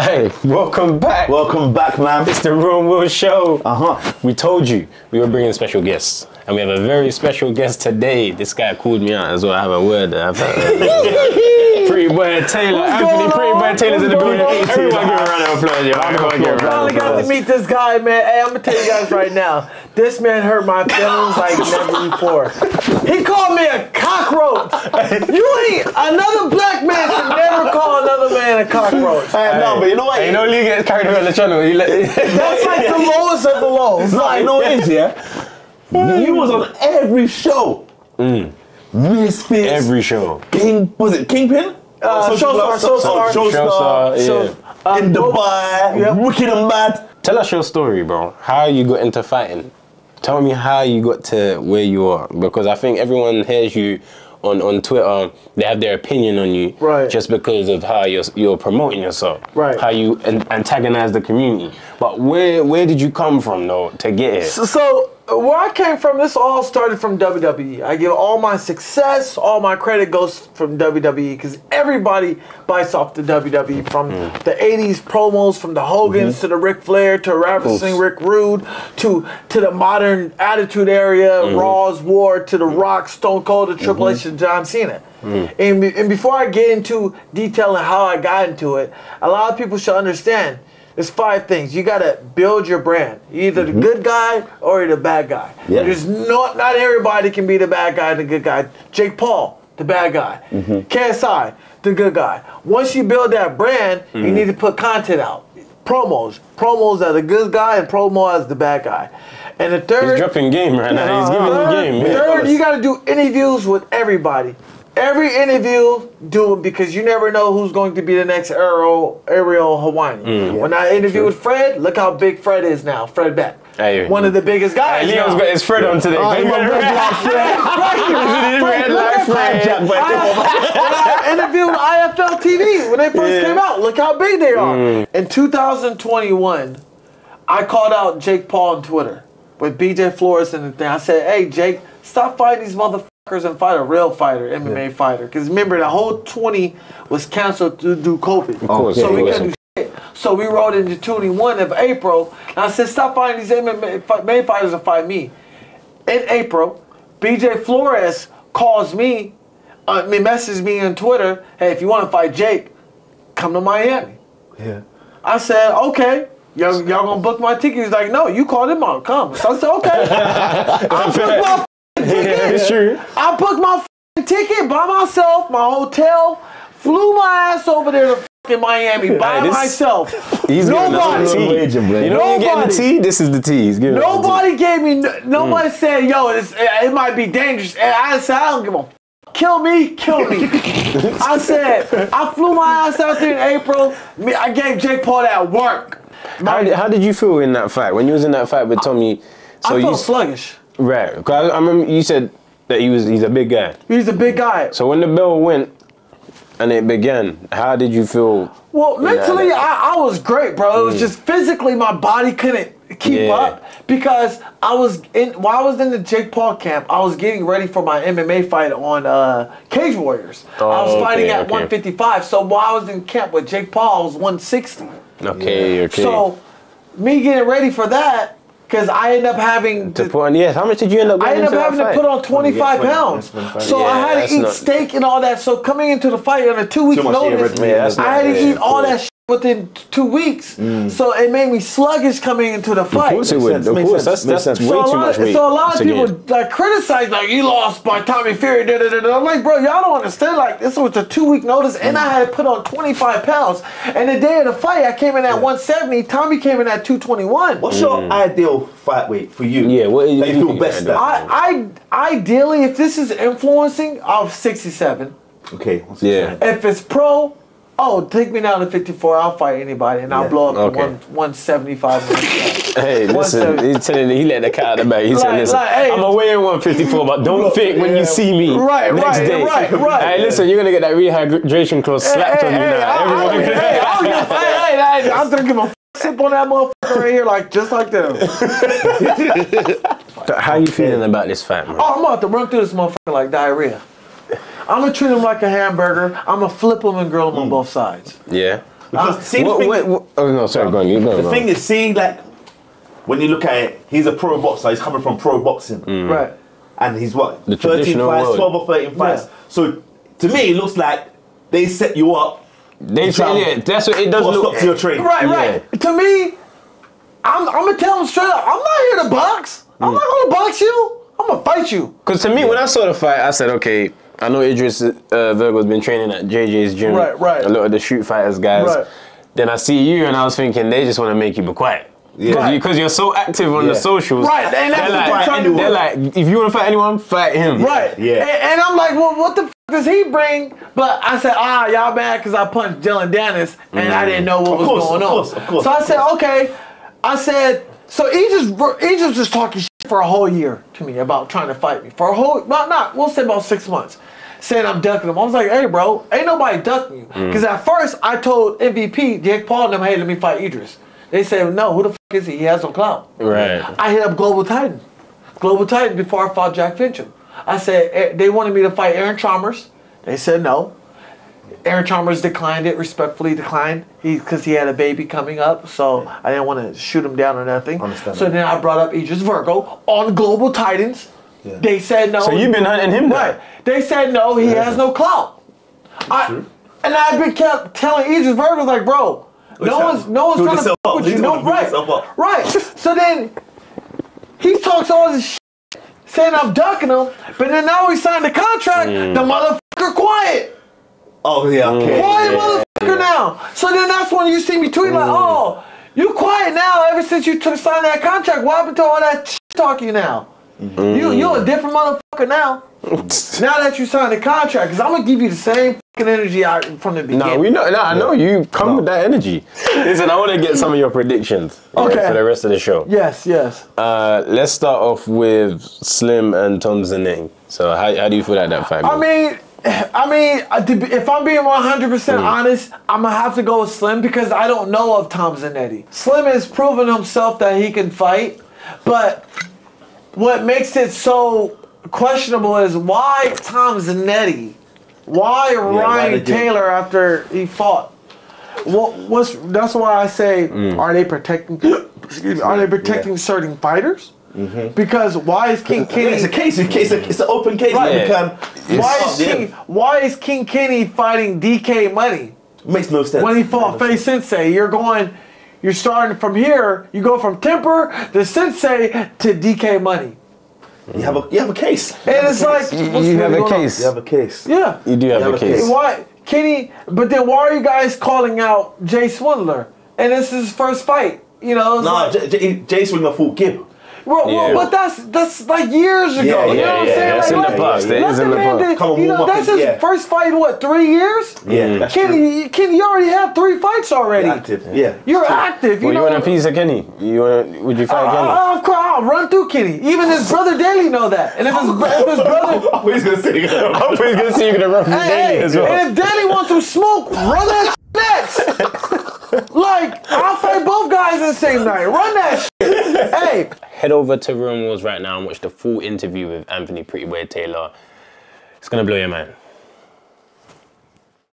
Hey, welcome back. Welcome back, man. It's the Room Will Show. Uh huh. We told you we were bringing special guests, and we have a very special guest today. This guy called me out as well. I have a word. I have a, Pretty Boy Taylor, What's Anthony going Pretty? Boy Taylor's in the building. Everyone give a round of applause, yo. Everyone give a round of Finally got to meet this guy, man. Hey, I'm gonna tell you guys right now. This man hurt my feelings like never before. He called me a cockroach. You ain't another black man should never call another man a cockroach. Hey, no, but you know what? Hey, you know, Lee gets carried away on the channel. He let, That's like the lowest of the lows. No, Like, you know what it is, yeah? you was on every show. Misfits. every show. King, was it Kingpin? Uh, Social Showstar, Club? Showstar. Showstar. Showstar, yeah. so, In Dubai, Yep. Wicked and Bad. Tell us your story, bro. How you got into fighting. Tell me how you got to where you are. Because I think everyone hears you on, on Twitter, they have their opinion on you. Right. Just because of how you're, you're promoting yourself. Right. How you an- antagonize the community. But where where did you come from, though, to get here? So, so where I came from, this all started from WWE. I give all my success, all my credit goes from WWE because everybody bites off the WWE from hmm. the '80s promos, from the Hogan's mm-hmm. to the Ric Flair to Ravishing Rick Rude to to the modern Attitude Era, mm-hmm. Raw's War to the mm-hmm. Rock, Stone Cold, to Triple H, and John Cena. Mm. And, and before I get into detail detailing how I got into it, a lot of people should understand. There's five things. You gotta build your brand. You're either the mm-hmm. good guy or you're the bad guy. Yeah. There's not not everybody can be the bad guy and the good guy. Jake Paul, the bad guy. Mm-hmm. KSI, the good guy. Once you build that brand, you mm-hmm. need to put content out. Promos. Promos as the good guy and promo as the bad guy. And the third He's dropping game right now. He's giving you third, game. third, you got to do interviews with everybody. Every interview, do it because you never know who's going to be the next Ariel, Ariel Helwani. Mm. When I interviewed with Fred, look how big Fred is now. Fred Beck. Hey. One of the biggest guys. Hey, Leo's now. got his Fred on today. Oh, He you got want red red light. light Red light Fred. Jack, when I interviewed IFL TV when they first Yeah. Mm. came out, look how big they are. In 2021, I called out Jake Paul on Twitter with BJ Flores and the thing. I said, "Hey Jake, stop fighting these motherfuckers and fight a real fighter, MMA fighter." Because remember, the whole 20 was canceled due to COVID. Of course, so of we couldn't do shit. So we wrote into 21 of April, and I said, "Stop fighting these MMA fighters and fight me." in April, BJ Flores calls me, uh, me messages me on Twitter, hey, if you want to fight Jake, come to Miami. Yeah. I said, okay. Y'all, y'all gonna book my ticket? He's like, no, you called him out. Come. So I said, okay. I booked my Yeah, it's true. I booked my f***ing ticket by myself, my hotel, flew my ass over there to f***ing Miami by Hey, myself. He's Nobody. the tea. Raging, bro. You know when you getting the Nobody. tea? This is the tea. He's us the tea. Nobody gave me. n- mm. Nobody said, "Yo, it's, it might be dangerous." And I said, "I don't give a." Kill me, kill me. I said, I flew my ass out there in April. I gave Jake Paul that work. How did, how did you feel in that fight when you was in that fight with Tommy? So I you felt sluggish. Right? 'cause I, I remember you said that he was he's a big guy. He's a big guy. So when the bell went and it began, how did you feel? Well, mentally, I, I was great, bro. It was just physically, my body couldn't keep Mm. Yeah. up because I was in. While I was in the Jake Paul camp, I was getting ready for my MMA fight on uh, Cage Warriors. I was Oh, fighting at okay. 155. So while I was in camp with Jake Paul, I was 160. Okay, okay. So me getting ready for that, because I end up having to to, put on, yes. How much did you end up? I end up having to put on 25 20, pounds. 25. So I had to eat not- steak and all that. So coming into the fight on a two week Too notice, Yeah, I had to eat all cool. that shit within two weeks. So it made me sluggish coming into the fight. Of fight. course it would. sense, Of course, sense, that's makes that's way so a too lot, much weight. so a lot of people gain. like criticize like you lost by Tommy Fury. Da, da, da, da. I'm like, bro, y'all don't understand. Like this was a two week notice, and I had to put on 25 pounds. And the day of the fight, I came in at 170. Tommy came in at 221. What's your ideal fight weight for you? Mm. Yeah, what do you that you feel best? I, I ideally, if this is influencing, I'm 67. Okay. what's Yeah. If it's pro, oh, take me down to 54. I'll fight anybody, and I'll blow up Okay. to one, 175. Hey, listen, 170. he's telling he let the cat out of the bag. He said, Like- listen, like, hey. I'm away in 154, but don't think when you see me Right, next right, day. right, right. Hey, listen, you're gonna get that rehydration clause slapped on you now. I, Everyone I, hey, I don't give a- hey, hey, hey, I'm gonna give a f- sip on that motherfucker right here, like just like them. How you feeling about this fight, man? Oh, I'm about to run through this motherfucker like diarrhea. I'm gonna treat him like a hamburger. I'm gonna flip him and grill him Mm. on both sides. Yeah. Because uh, see, the What, thing, what, what, oh no, sorry, go on. You go. the go thing is, see, like when you look at it, he's a pro boxer. He's coming from pro boxing, mm. Right. and he's what The 13 traditional fights, world. 12 or 13 fights. Yeah. So to me, it looks like they set you up. they to say, try- yeah, that's what it does Put a look. stop to your training. Right, Yeah. right. To me, I'm, I'm gonna tell him straight up. I'm not here to box. I'm mm. not gonna box you. I'm gonna fight you. Because to me, when I saw the fight, I said, okay, I know Idris uh, Virgo's been training at JJ's gym. Right, right. A lot of the shoot fighters guys. Right. Then I see you, and I was thinking they just want to make you be quiet. Yeah. Because Right. you're so active on the socials. Right, and that's they're what like, they're trying to they're like, if you want to fight anyone, fight him. Right. Yeah. And, and I'm like, well, what the f- does he bring? But I said, ah, y'all mad because I punched Dillon Danis and I didn't know what Of was course, going of on. course, of course. So I said, okay. I said, so Egypt, Egypt was talking shit for a whole year to me about trying to fight me for a whole, well, not, we'll say about six months. Saying I'm ducking him. I was like, hey, bro, ain't nobody ducking you. Because at first I told MVP, Jake Paul, and them, hey, let me fight Idris. They said, no, who the fuck is he? He has no clout. Right. I hit up Global Titan. Global Titan before I fought Jack Fincham. I said eh, they wanted me to fight Aaron Chalmers. They said no. Aaron Chalmers declined it, respectfully declined. He because he had a baby coming up, so I didn't want to shoot him down or nothing. Understandable. So then I brought up Idris Virgo on Global Titans. Yeah. They said no. So you've been hunting him down. right. They said no. He has no clout. I, and I've been kept telling Idris Virgo like, bro, no Listen, one's no one's build trying to fuck up. with He's you. No, right, right. So then he talks all this shit, saying I'm ducking him, but then now we signed the contract. Mm. The motherfucker quiet, Oh yeah, okay. quiet yeah. motherfucker now. So then that's when you see me tweet like, Mm. oh, you quiet now. Ever since you took signed that contract, what happened to all that shit talking now? Mm. You you a different motherfucker now. now that you signed the contract, because I'm gonna give you the same fucking energy out from the beginning. No, we know. No, I know you come No. with that energy. Listen, I want to get some of your predictions yeah, Okay. for the rest of the show. Yes, yes. Uh, let's start off with Slim and Tom Zanetti. So how, how do you feel like that fight? I mean, I mean, uh, to be, if I'm being 100% honest, I'm gonna have to go with Slim because I don't know of Tom Zanetti. Slim has proven himself that he can fight, but what makes it so questionable is why Tom Zanetti? Why why Ryan you- Taylor after he fought? What, what's that's why I say, mm. are they protecting? Excuse me, are they protecting certain fighters? Mm-hmm. Because why is King Kenny? it's a case. It's, a case, it's an open case. Right. Yeah. Why is King Why is King Kenny fighting DK Money Makes no sense. when he fought FaZe Sensei? You're going, you're starting from here. You go from Temper to Sensei to DK Money, You have a you have a case. and it's like you, you have a going on? case. You have a case. Yeah. You do have You a have a case. case. Why Kenny? But then why are you guys calling out Jay Swingler? And this is his first fight. You know. It's Nah, like- J- J- Jay Swingler fought Gib. Well, well, but that's that's like years ago. Yeah, you know yeah, what I'm yeah, saying? that's like, in the let- past. That let is the in the man past. Come on, you know, that's his yeah. first fight in what three years? Yeah, that's true. Kenny, Kenny, you already have three fights already. Active. Yeah. You're active. You Well, you want a piece of Kenny? You want? Would you fight Kenny? Uh, of course, I'll run through Kenny. Even his brother Daly know that. And if his, if his brother, What he's gonna say? I'm pretty gonna see you gonna run from hey, Daly as well. and if Daly wants some smoke, run that next. like I'll fight both guys in the same night. Run that shit. Hey, Head over to Room Wars right now and watch the full interview with Anthony Pretty Weird Taylor. It's gonna blow your mind.